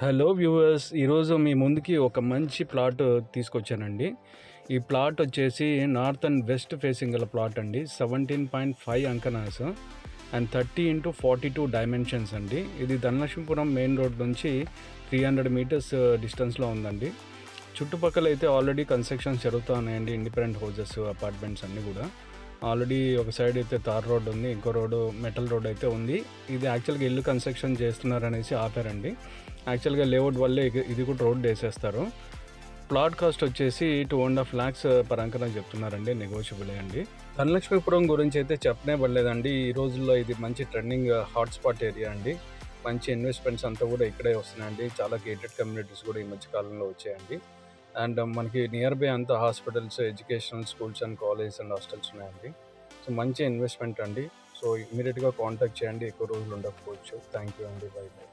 Hello viewers ఈరోజు మీ ముందుకి ఒక మంచి ప్లాట్ తీసుకొచ్చానండి. ఈ ప్లాట్ వచ్చేసి నార్త్ అండ్ వెస్ట్ ఫేసింగ్ గల ప్లాట్ అండి. Seventeen point five అంకనాస్ and thirty into forty two dimensions అండి. ఇది ధనలక్ష్మీపురం మెయిన్ రోడ్ నుంచి త్రీ హండ్రెడ్ మీటర్స్ డిస్టెన్స్లో ఉందండి. చుట్టుపక్కల అయితే ఆల్రెడీ కన్స్ట్రక్షన్స్ జరుగుతూ ఉన్నాయండి ఇండిపెండెంట్ హౌజెస్ అపార్ట్మెంట్స్ అన్నీ కూడా. ఆల్రెడీ ఒక సైడ్ అయితే తార్ రోడ్ ఉంది ఇంకో రోడ్డు మెటల్ రోడ్ అయితే ఉంది. ఇది యాక్చువల్గా ఇల్లు కన్స్ట్రక్షన్ చేస్తున్నారనేసి ఆపారండి. యాక్చువల్గా లేఅవుట్ వల్లే ఇది- కూడా రోడ్ వేసేస్తారు. ప్లాట్ కాస్ట్ వచ్చేసి టూ అండ్ హాఫ్ ల్యాక్స్ పరంకరం చెప్తున్నారండి నెగోషియబుల్ అండి. ధనలక్ష్మీపురం గురించి అయితే చెప్పనే పడలేదండి. ఈ రోజుల్లో ఇది మంచి ట్రెండింగ్ హాట్స్పాట్ ఏరియా అండి. మంచి ఇన్వెస్ట్మెంట్స్ అంతా కూడా ఇక్కడే వస్తున్నాయండి. చాలా గేటెడ్ కమ్యూనిటీస్ కూడా ఈ మధ్య కాలంలో వచ్చాయండి. అండ్ మనకి నియర్ బై అంతా hospitals educational schools and colleges and hostels ఉన్నాయండి. సో మంచి ఇన్వెస్ట్మెంట్ అండి. సో ఇమీడియట్గా కాంటాక్ట్ చేయండి. ఎక్కువ రోజులు ఉండకపోవచ్చు. థ్యాంక్ యూ అండి. Bye bye